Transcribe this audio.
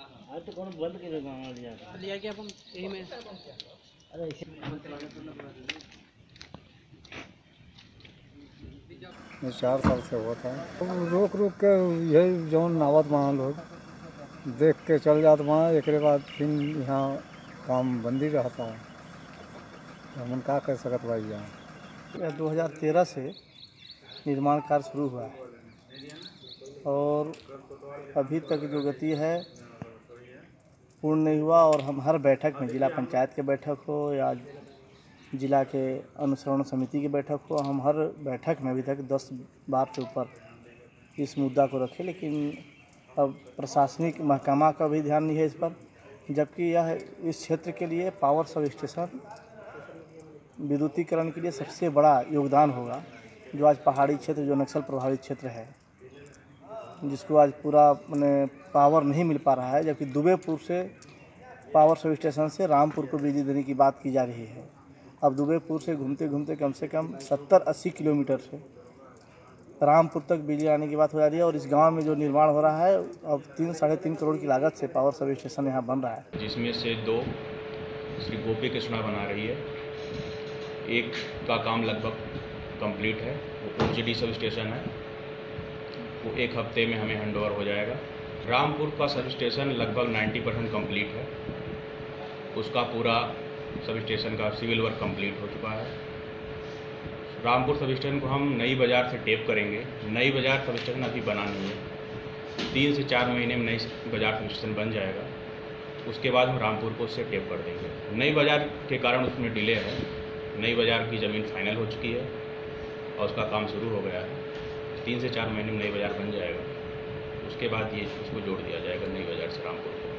आज तो कौन बंद कर गाँव लिया अपन यही में अरे इसे ये चार साल से हुआ था। अब रोक रोक के यही जौन नावत वहाँ लोग देख के चल जाते वहाँ एक बाद फिर यहाँ काम बंद ही रहता है। हमन का कर सकत भाई यहाँ? यह 2013 से निर्माण कार्य शुरू हुआ। है और अभी तक जो गति है पूर्ण नहीं हुआ और हम हर बैठक में जिला पंचायत के बैठक हो या जिला के अनुसरण समिति की बैठक हो, हम हर बैठक में अभी तक दस बार से ऊपर इस मुद्दा को रखे। लेकिन अब प्रशासनिक महकमा का भी ध्यान नहीं है इस पर, जबकि यह इस क्षेत्र के लिए पावर सब स्टेशन विद्युतीकरण के लिए सबसे बड़ा योगदान होगा, जो आज पहाड़ी क्षेत्र, जो नक्सल प्रभावित क्षेत्र है। जिसको आज पूरा मैंने पावर नहीं मिल पा रहा है, जबकि दुबेपुर से पावर सब स्टेशन से रामपुर को बिजली देने की बात की जा रही है। अब दुबेपुर से घूमते घूमते कम से कम 70-80 किलोमीटर से रामपुर तक बिजली आने की बात हो जा रही है और इस गाँव में जो निर्माण हो रहा है, अब तीन, साढ़े तीन करोड़ की लागत से पावर सब स्टेशन यहाँ बन रहा है। जिसमें से दो श्री गोपी कृष्णा बना रही है। एक का काम लगभग कंप्लीट है, वो सब स्टेशन है। वो एक हफ़्ते में हमें हैंड हो जाएगा। रामपुर का सब स्टेशन लगभग 90 परसेंट कंप्लीट है। उसका पूरा सब स्टेशन का सिविल वर्क कंप्लीट हो चुका है। रामपुर सब स्टेशन को हम नई बाज़ार से टेप करेंगे। नई बाज़ार सब स्टेशन अभी बना नहीं है। तीन से चार महीने में नई बाज़ार सब स्टेशन बन जाएगा। उसके बाद हम रामपुर को उससे टेप कर देंगे। नई बाज़ार के कारण उसमें डिले है। नई बाज़ार की ज़मीन फाइनल हो चुकी है और उसका काम शुरू हो गया है। तीन से चार महीने में नई बाज़ार बन जाएगा। उसके बाद ये उसको जोड़ दिया जाएगा नई बाज़ार से रामपुर